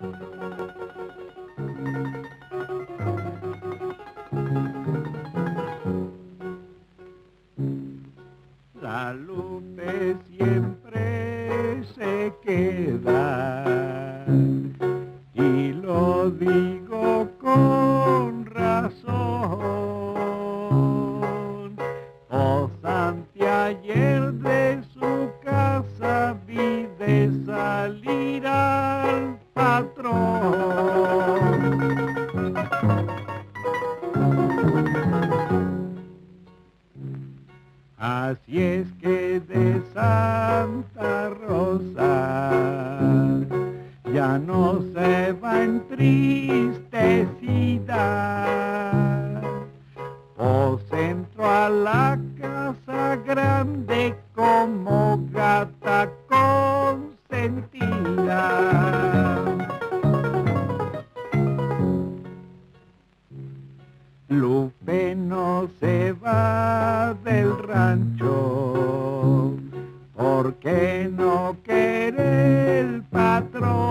La Lupe siempre se queda y lo digo con razón. Oh, Santi de su casa vi Así es que de Santa Rosa ya no se va entristecida. O centro a la casa grande como gata Lupe no se va del rancho porque no quiere el patrón.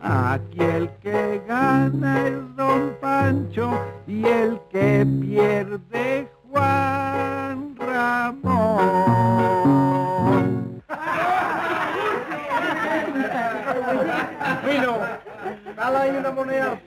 Aquí el que gana es don Pancho y el que pierde Juan Ramón. Bueno, dale ahí una moneda